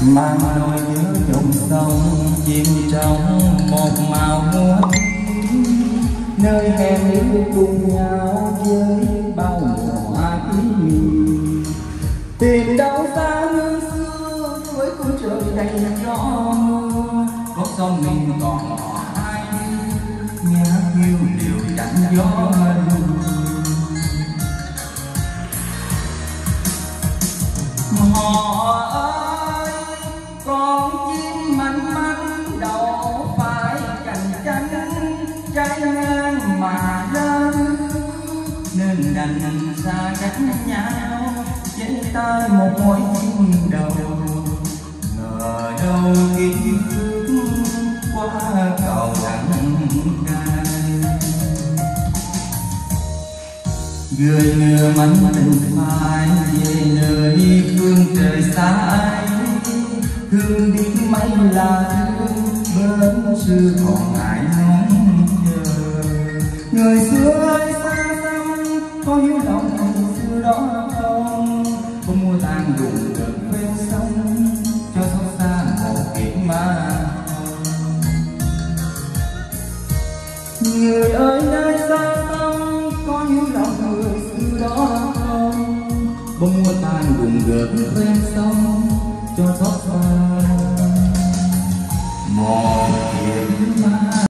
mang nỗi nhớ dòng sông chìm trong một màu muôn nơi em yêu cùng nhau với bao hoa ái tìm đâu xa hương xưa, với cuối trời đầy gió mưa. Có sông mình còn ngỏ hai nghe yêu điều chạnh gió mình họ nên đành xa cách nhau, trên tay một mối tình đầu. Ngờ đâu kiếp qua cầu đắng cay người nửa mắn tình phai về nơi phương trời xa ấy. Thương biết mấy là thương bớt xưa còn ngại ngóng chờ. Người xưa ấy sang mua tàn đụng ven sông cho xót xa một kiếp ma. Người ơi, nơi xa xăm có hiểu lòng người xưa đó. Không bông mua tàn đụng gần ven sông cho xót xa.